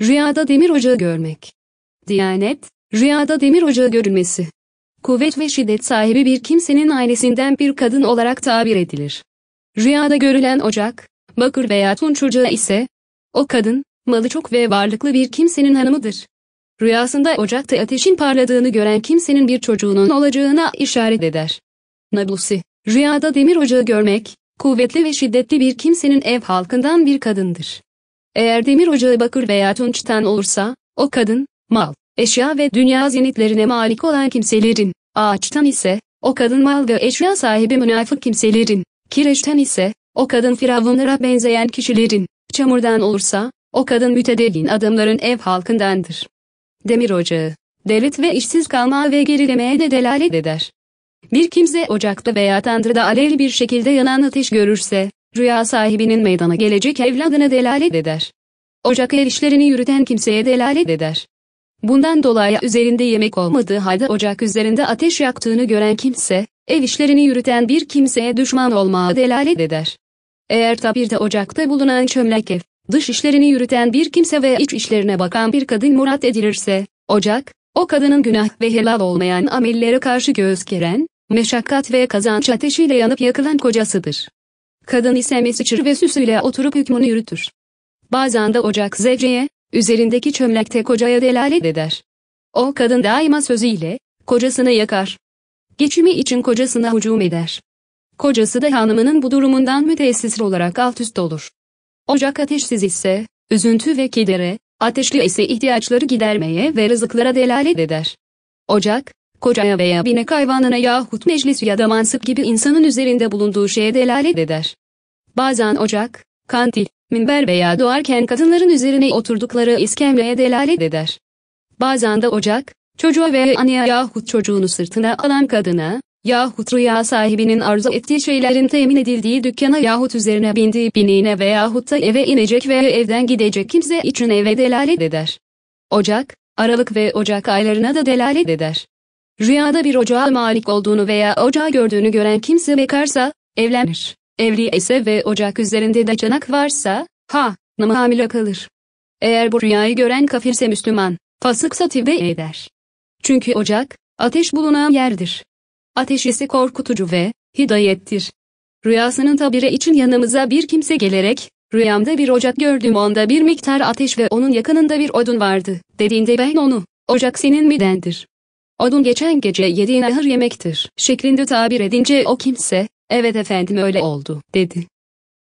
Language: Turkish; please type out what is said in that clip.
Rüyada demir ocağı görmek. Diyanet, rüyada demir ocağı görülmesi. Kuvvet ve şiddet sahibi bir kimsenin ailesinden bir kadın olarak tabir edilir. Rüyada görülen ocak, bakır veya tunç ocağı ise, o kadın, malı çok ve varlıklı bir kimsenin hanımıdır. Rüyasında ocakta ateşin parladığını gören kimsenin bir çocuğunun olacağına işaret eder. Nablusi, rüyada demir ocağı görmek, kuvvetli ve şiddetli bir kimsenin ev halkından bir kadındır. Eğer demir ocağı bakır veya tunçtan olursa, o kadın, mal, eşya ve dünya zenitlerine malik olan kimselerin, ağaçtan ise, o kadın mal ve eşya sahibi münafık kimselerin, kireçten ise, o kadın firavunlara benzeyen kişilerin, çamurdan olursa, o kadın mütedellin adamların ev halkındandır. Demir ocağı, devlet ve işsiz kalma ve gerilemeye de delalet eder. Bir kimse ocakta veya tandırda alevli bir şekilde yanan ateş görürse, rüya sahibinin meydana gelecek evladına delalet eder. Ocak ev işlerini yürüten kimseye delalet eder. Bundan dolayı üzerinde yemek olmadığı halde ocak üzerinde ateş yaktığını gören kimse, ev işlerini yürüten bir kimseye düşman olmaya delalet eder. Eğer tabirde ocakta bulunan çömlek ev, dış işlerini yürüten bir kimse ve iç işlerine bakan bir kadın murat edilirse, ocak, o kadının günah ve helal olmayan amellere karşı göz geren, meşakkat ve kazanç ateşiyle yanıp yakılan kocasıdır. Kadın ise mesıçır ve süsüyle oturup hükmünü yürütür. Bazen de ocak zevceye, üzerindeki çömlekte kocaya delalet eder. O kadın daima sözüyle, kocasını yakar. Geçimi için kocasına hücum eder. Kocası da hanımının bu durumundan müteessir olarak alt üst olur. Ocak ateşsiz ise, üzüntü ve kedere, ateşli ise ihtiyaçları gidermeye ve rızıklara delalet eder. Ocak, kocaya veya binek hayvanına yahut meclis ya da mansıp gibi insanın üzerinde bulunduğu şeye delalet eder. Bazen ocak, kandil, minber veya doğarken kadınların üzerine oturdukları iskemleye delalet eder. Bazen de ocak, çocuğa veya anneye yahut çocuğunu sırtına alan kadına, yahut rüya sahibinin arzu ettiği şeylerin temin edildiği dükkana yahut üzerine bindiği bineğine veyahut da eve inecek veya evden gidecek kimse için eve delalet eder. Ocak, Aralık ve Ocak aylarına da delalet eder. Rüyada bir ocağa malik olduğunu veya ocağı gördüğünü gören kimse bekarsa, evlenir. Evli ise ve ocak üzerinde de çanak varsa, ha, namı hamile kalır. Eğer bu rüyayı gören kafirse Müslüman, fasıksa tevbe eder. Çünkü ocak, ateş bulunan yerdir. Ateş ise korkutucu ve hidayettir. Rüyasının tabiri için yanımıza bir kimse gelerek, rüyamda bir ocak gördüm onda bir miktar ateş ve onun yakınında bir odun vardı, dediğinde ben onu, ocak senin midendir. Odun geçen gece yediğin ahır yemektir, şeklinde tabir edince o kimse, evet efendim öyle oldu, dedi.